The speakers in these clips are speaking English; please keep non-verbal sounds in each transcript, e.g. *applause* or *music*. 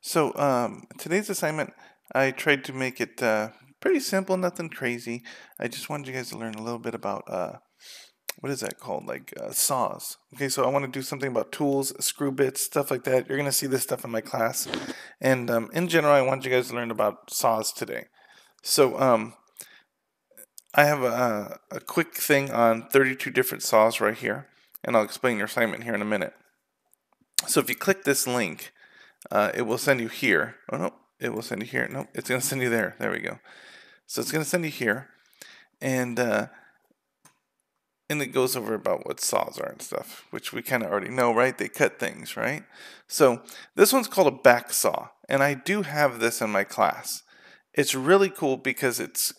So um, today's assignment, I tried to make it uh, pretty simple, nothing crazy. I just wanted you guys to learn a little bit about uh, what is that called, like uh, saws. Okay, so I want to do something about tools, screw bits, stuff like that. You're gonna see this stuff in my class, and um, in general, I want you guys to learn about saws today. So um, I have a, a quick thing on 32 different saws right here, and I'll explain your assignment here in a minute. So if you click this link uh, it will send you here. Oh no, it will send you here. No, it's going to send you there. There we go. So it's going to send you here, and uh, and it goes over about what saws are and stuff, which we kind of already know, right? They cut things, right? So this one's called a back saw, and I do have this in my class. It's really cool because it's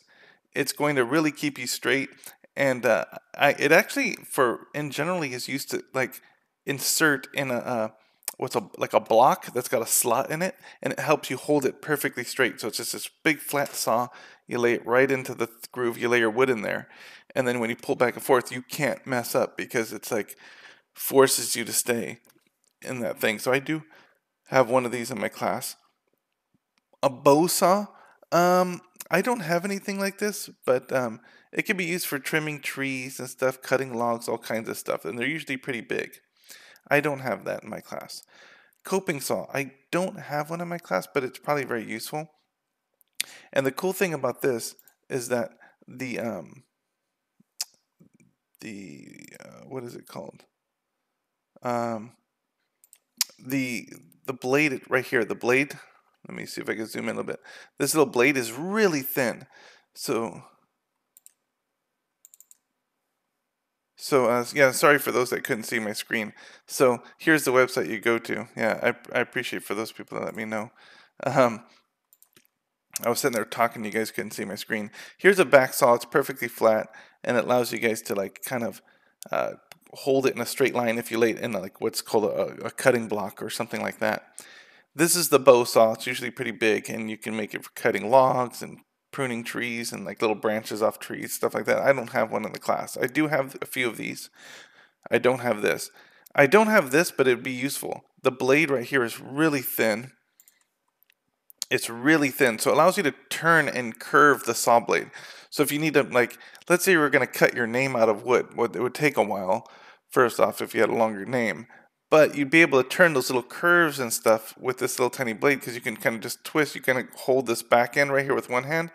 it's going to really keep you straight, and uh, I it actually for in generally is used to like insert in a, a what's a like a block that's got a slot in it and it helps you hold it perfectly straight. So it's just this big flat saw you lay it right into the groove you lay your wood in there and then when you pull back and forth you can't mess up because it's like forces you to stay in that thing. So i do have one of these in my class. A bow saw? Um i don't have anything like this but um it can be used for trimming trees and stuff cutting logs all kinds of stuff and they're usually pretty big I don't have that in my class. Coping saw. I don't have one in my class, but it's probably very useful. And the cool thing about this is that the um the uh, what is it called? Um the the blade right here, the blade. Let me see if I can zoom in a little bit. This little blade is really thin. So So uh, yeah, sorry for those that couldn't see my screen. So here's the website you go to. Yeah, I, I appreciate for those people that let me know. Um, I was sitting there talking, you guys couldn't see my screen. Here's a back saw, it's perfectly flat, and it allows you guys to like kind of uh, hold it in a straight line if you lay it in like what's called a, a cutting block or something like that. This is the bow saw, it's usually pretty big, and you can make it for cutting logs and pruning trees and like little branches off trees, stuff like that. I don't have one in the class. I do have a few of these. I don't have this. I don't have this, but it'd be useful. The blade right here is really thin. It's really thin, so it allows you to turn and curve the saw blade. So if you need to, like, let's say you were going to cut your name out of wood, well, it would take a while, first off, if you had a longer name. But you'd be able to turn those little curves and stuff with this little tiny blade because you can kind of just twist. You kind of hold this back end right here with one hand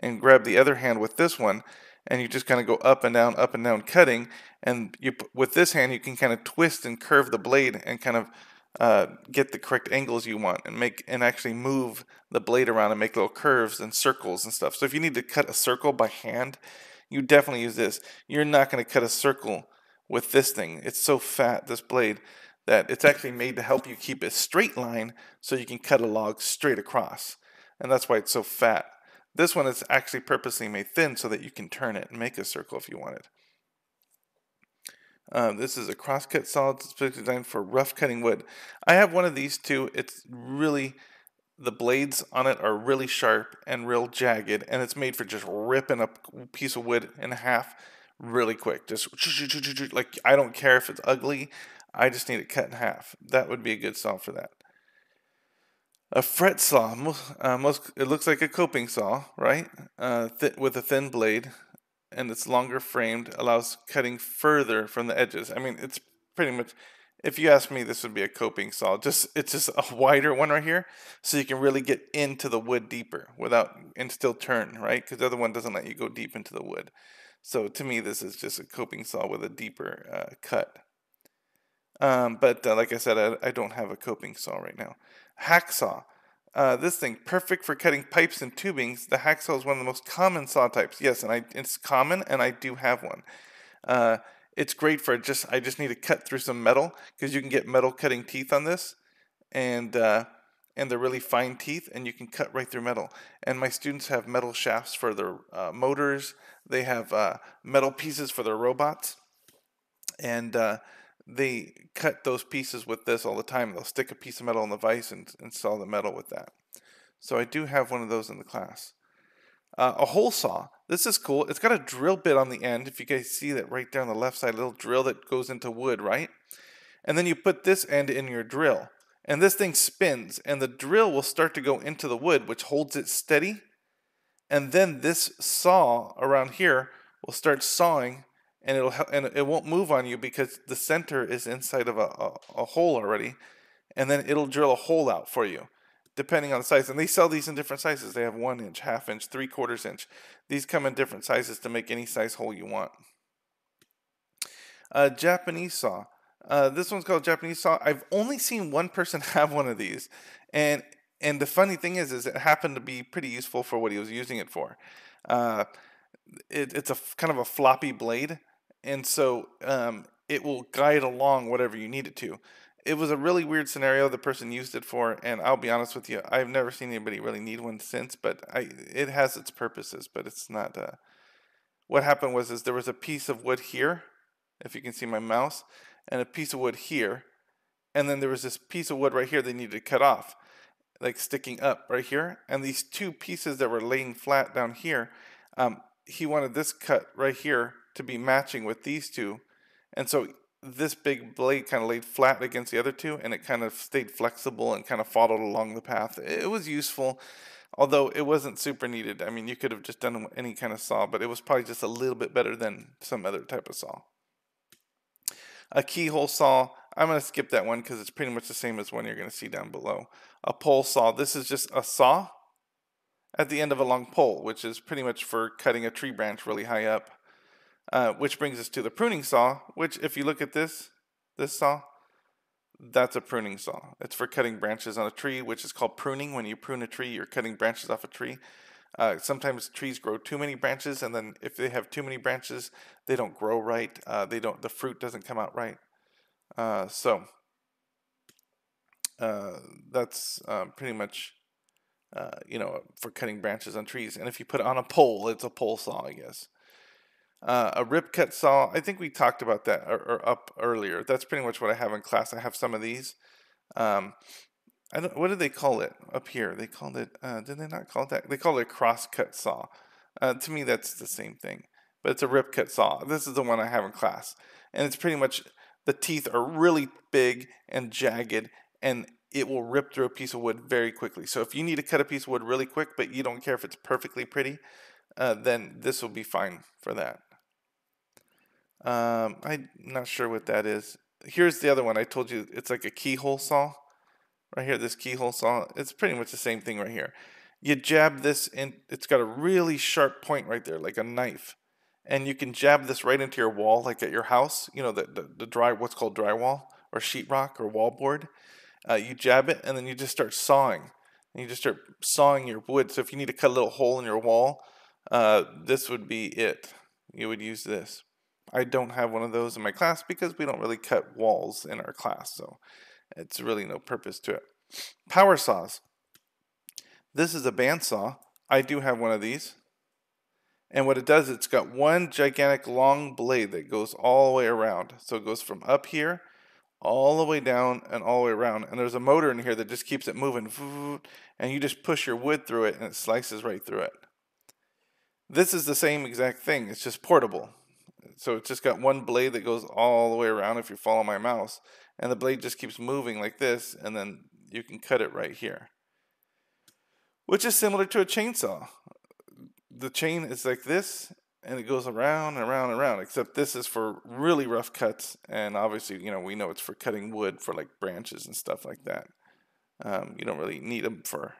and grab the other hand with this one. And you just kind of go up and down, up and down, cutting. And you with this hand, you can kind of twist and curve the blade and kind of uh, get the correct angles you want and make and actually move the blade around and make little curves and circles and stuff. So if you need to cut a circle by hand, you definitely use this. You're not going to cut a circle with this thing. It's so fat, this blade, that it's actually made to help you keep a straight line so you can cut a log straight across. And that's why it's so fat. This one is actually purposely made thin so that you can turn it and make a circle if you wanted. Um, this is a crosscut saw specifically designed for rough cutting wood. I have one of these too. It's really, the blades on it are really sharp and real jagged, and it's made for just ripping a piece of wood in half really quick. Just like I don't care if it's ugly. I just need it cut in half. That would be a good saw for that. A fret saw, uh, most, it looks like a coping saw, right? Uh, th- with a thin blade, and it's longer framed, allows cutting further from the edges. I mean, it's pretty much. If you ask me, this would be a coping saw. Just it's just a *laughs* wider one right here, so you can really get into the wood deeper without and still turn, right? Because the other one doesn't let you go deep into the wood. So to me, this is just a coping saw with a deeper uh, cut. Um, but uh, like I said, I, I, don't have a coping saw right now. Hacksaw. Uh, this thing, perfect for cutting pipes and tubings. The hacksaw is one of the most common saw types. Yes, and I, it's common, and I do have one. Uh, it's great for just, I just need to cut through some metal because you can get metal cutting teeth on this. And, uh, and they're really fine teeth, and you can cut right through metal. And my students have metal shafts for their uh, motors. They have uh, metal pieces for their robots. And they cut those pieces with this all the time. They'll stick a piece of metal in the vise and install the metal with that. So I do have one of those in the class. Uh, a hole saw. This is cool. It's got a drill bit on the end. If you guys see that right there on the left side, a little drill that goes into wood, right? And then you put this end in your drill. and this thing spins, and the drill will start to go into the wood, which holds it steady. And then this saw around here will start sawing, and it'll and it won't move on you because the center is inside of a, a, a hole already, and then it'll drill a hole out for you, depending on the size. And they sell these in different sizes. They have one inch, half inch, three quarters inch. These come in different sizes to make any size hole you want. A Japanese saw. Uh, this one's called Japanese saw. I've only seen one person *laughs* have one of these, and and the funny thing is, is it happened to be pretty useful for what he was using it for. Uh, it, it's a kind of a floppy blade, and so um, it will guide along whatever you need it to. It was a really weird scenario the person used it for, and I'll be honest with you, I've never seen anybody really need one since. But I, it has its purposes, but it's not. Uh, what happened was, is there was a piece of wood here, if you can see my mouse, and a piece of wood here. And then there was this piece of wood right here they needed to cut off, like sticking up right here. And these two pieces that were laying flat down here, um, he wanted this cut right here to be matching with these two. And so this big blade kind of laid flat against the other two and it kind of stayed flexible and kind of followed along the path. It was useful, although it wasn't super needed. I mean, you could have just done any kind of saw, but it was probably just a little bit better than some other type of saw. A keyhole saw, I'm going to skip that one because it's pretty much the same as one you're going to see down below. A pole saw, this is just a saw at the end of a long pole, which is pretty much for cutting a tree branch really high up. Uh, which brings us to the pruning saw, which if you look at this, this saw, that's a pruning saw. It's for cutting branches on a tree, which is called pruning. When you prune a tree, you're cutting branches off a tree. Uh, sometimes trees grow too many branches, and then if they have too many branches, they don't grow right. Uh, they don't. The fruit doesn't come out right. Uh, so uh, that's uh, pretty much you know for cutting branches on trees. And if you put it on a pole, it's a pole saw, I guess. A rip cut saw. I think we talked about that or, or, up earlier. That's pretty much what I have in class. I have some of these. Um, I don't. What did they call it up here? They called it. Uh, did they not call it that? They called it a crosscut saw. Uh, to me, that's the same thing, but it's a rip cut saw. This is the one I have in class, and it's pretty much the teeth are really big and jagged, and it will rip through a piece of wood very quickly. So if you need to cut a piece of wood really quick, but you don't care if it's perfectly pretty, uh, then this will be fine for that. Um, I'm not sure what that is. Here's the other one. I told you it's like a keyhole saw right here, this keyhole saw, it's pretty much the same thing right here. You jab this in, it's got a really sharp point right there, like a knife. And you can jab this right into your wall, like at your house, you know, the, the, the dry, what's called drywall or sheetrock or wallboard. Uh, you jab it and then you just start sawing. And you just start sawing your wood. So if you need to cut a little hole in your wall, uh, this would be it. You would use this. I don't have one of those in my class because we don't really cut walls in our class. So it's really no purpose to it. Power saws. This is a bandsaw. I do have one of these. And what it does, it's got one gigantic long blade that goes all the way around. So it goes from up here all the way down and all the way around. And there's a motor in here that just keeps it moving. And you just push your wood through it and it slices right through it. This is the same exact thing. It's just portable. So it's just got one blade that goes all the way around if you follow my mouse and the blade just keeps moving like this and then you can cut it right here. Which is similar to a chainsaw. The chain is like this and it goes around and around and around except this is for really rough cuts and obviously you know we know it's for cutting wood for like branches and stuff like that. Um, you don't really need them for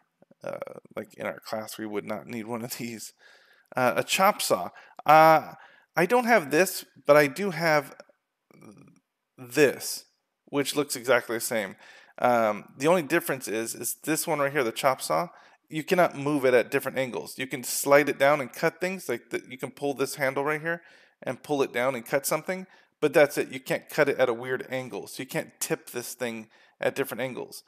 uh, like in our class we would not need one of these. Uh, a chop saw. Uh, i don't have this but i do have this which looks exactly the same. Um, the only difference is, is this one right here, the chop saw, you cannot move it at different angles. You can slide it down and cut things, like the, you can pull this handle right here and pull it down and cut something, but that's it. You can't cut it at a weird angle. So you can't tip this thing at different angles.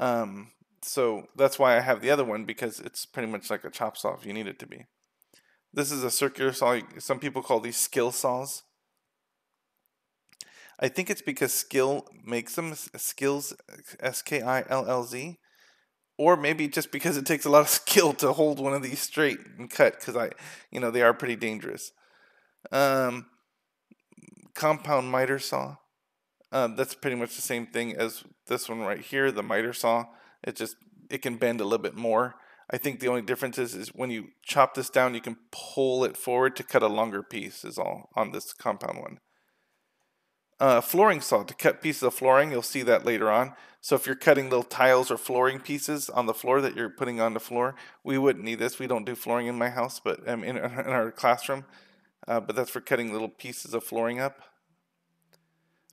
Um, so that's why I have the other one because it's pretty much like a chop saw if you need it to be. This is a circular saw. Some people call these skill saws. I think it's because skill makes them skills S K I L L Z, or maybe just because it takes a lot of *laughs* skill to hold one of these straight and cut. Because I, you know, they are pretty dangerous. Um, compound miter saw. Uh, that's pretty much the same thing as this one right here, the miter saw. It just it can bend a little bit more. I think the only difference is, is when you chop this down, you can pull it forward to cut a longer piece is all on this compound one. Uh, flooring saw to cut pieces of flooring. You'll see that later on. So if you're cutting little tiles or flooring pieces on the floor that you're putting on the floor, we wouldn't need this. We don't do flooring in my house, but um, in, *laughs* in our classroom. Uh, but that's for cutting little pieces of flooring up.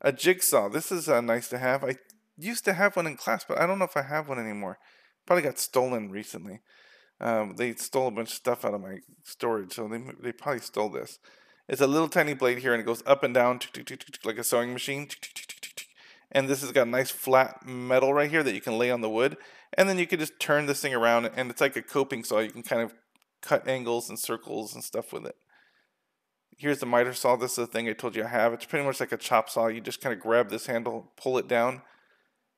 A jigsaw. This is uh, nice to have. I used to have one in class, but I don't know if I have one anymore. Probably got stolen recently. Um, they stole a bunch of stuff out of my storage, so they they probably stole this. It's a little tiny blade here, and it goes up and down like a sewing machine. And this has got a nice flat metal right here that you can lay on the wood, and then you can just turn this thing around, and it's like a coping saw. You can kind of cut angles and circles and stuff with it. Here's the miter saw. This is the thing I told you I have. It's pretty much like a chop saw. You just kind of grab this handle, pull it down,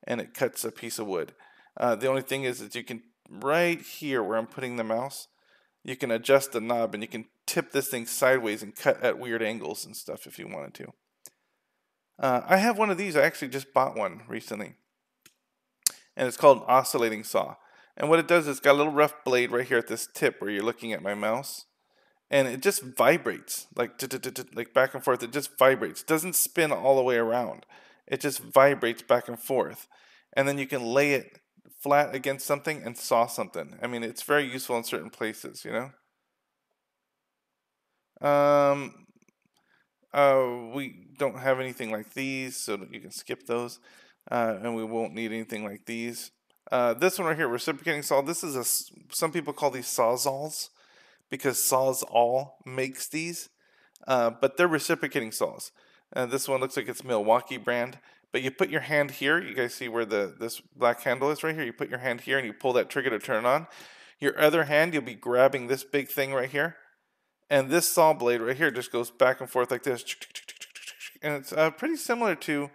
and it cuts a piece of wood. Uh, the only thing is that you can, right here where I'm putting the mouse, you can adjust the knob and you can tip this thing sideways and cut at weird angles and stuff if you wanted to. Uh, I have one of these. I actually just bought one recently. And it's called an oscillating saw. And what it does is it's got a little rough blade right here at this tip where you're looking at my mouse. And it just vibrates, like like back and forth. It just vibrates. It doesn't spin all the way around. It just vibrates back and forth. And then you can lay it flat against something and saw something. I mean, it's very useful in certain places, you know? Um, uh, we don't have anything like these, so you can skip those. Uh, and we won't need anything like these. Uh, this one right here, reciprocating saw. This is a, some people call these sawzalls because Sawzall makes these, uh, but they're reciprocating saws. Uh, this one looks like it's Milwaukee brand. But you put your hand here. You guys see where the this black handle is right here. You put your hand here and you pull that trigger to turn on. Your other hand, you'll be grabbing this big thing right here. And this saw blade right here just goes back and forth like this. And it's uh, pretty similar to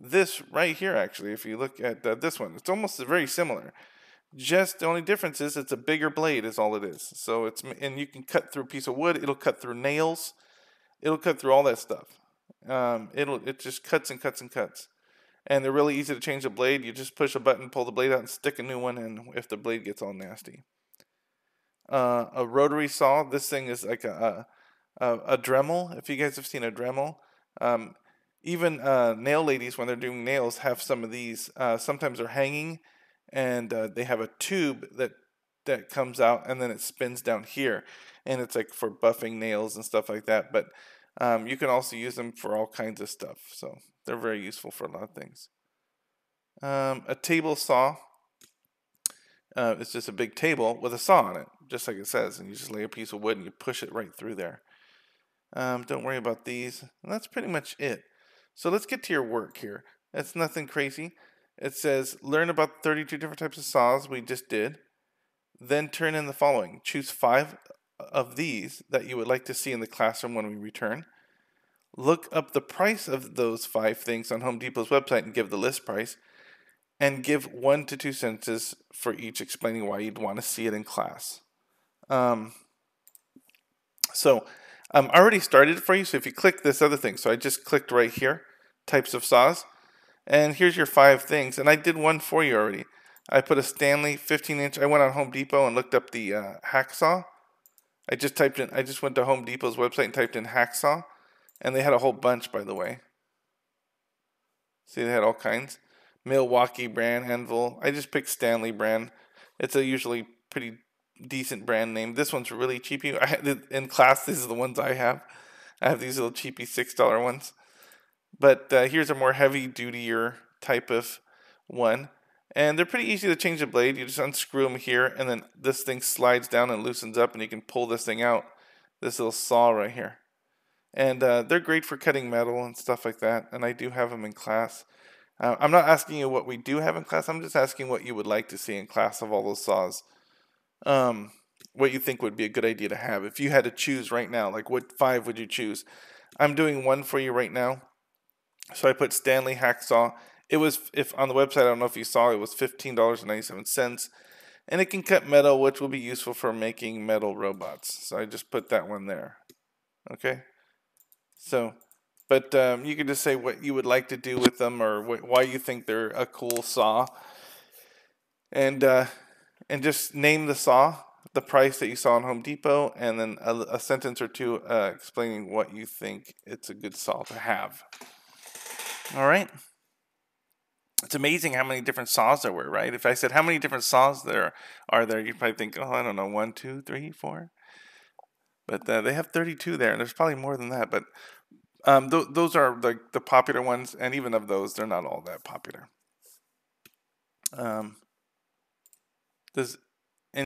this right here, actually, if you look at uh, this one. It's almost very similar. Just the only difference is it's a bigger blade is all it is. So it's, and you can cut through a piece of wood. It'll cut through nails. It'll cut through all that stuff. Um, it'll it just cuts and cuts and cuts, and they're really easy to change the blade. You just push a button, pull the blade out, and stick a new one in if the blade gets all nasty. Uh, a rotary saw. This thing is like a a, a Dremel. If you guys have seen a Dremel, um, even uh, nail ladies when they're doing nails have some of these. Uh, sometimes they're hanging, and uh, they have a tube that that comes out, and then it spins down here, and it's like for buffing nails and stuff like that. But um, you can also use them for all kinds of stuff. So they're very useful for a lot of things. Um, a table saw uh, is just a big table with a saw on it, just like it says. And you just lay a piece of wood and you push it right through there. Um, don't worry about these. And that's pretty much it. So let's get to your work here. It's nothing crazy. It says learn about 32 different types of saws we just did. Then turn in the following. Choose five of these that you would like to see in the classroom when we return. Look up the price of those five things on Home Depot's website and give the list price. And give one to two sentences for each explaining why you'd want to see it in class. Um, so um, I already started for you. So if you click this other thing, so I just clicked right here, types of saws. And here's your five things. And I did one for you already. I put a Stanley 15 inch. I went on Home Depot and looked up the uh, hacksaw I just typed in, I just went to Home Depot's website and typed in hacksaw, and they had a whole bunch, by the way. See, they had all kinds. Milwaukee brand, Anvil. I just picked Stanley brand. It's a usually pretty decent brand name. This one's really cheapy. I in class. These are the ones I have. I have these little cheapy six dollar ones. But uh, here's a more heavy dutier type of one. And they're pretty easy to change the blade. You just unscrew them here, and then this thing slides down and loosens up, and you can pull this thing out. This little saw right here. And uh, they're great for cutting metal and stuff like that. And I do have them in class. Uh, I'm not asking you what we do have in class. I'm just asking what you would like to see in class of all those saws. Um, what you think would be a good idea to have. If you had to choose right now, like what five would you choose? I'm doing one for you right now. So I put Stanley Hacksaw it was if on the website, I don't know if you saw, it was fifteen dollars and ninety seven cents, and it can cut metal, which will be useful for making metal robots. So I just put that one there. Okay, so but um, you can just say what you would like to do with them or wh- why you think they're a cool saw, and uh, and just name the saw, the price that you saw in Home Depot, and then a, a sentence or two uh, explaining what you think it's a good saw to have. All right. It's amazing how many different saws there were, right? If I said how many different saws there are there, you'd probably think, oh, I don't know, one, two, three, four. But uh, they have 32 there, and there's probably more than that. But um, th- those are the, the popular ones, and even of those, they're not all that popular. Um, does